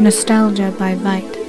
Nostalgia by Veit.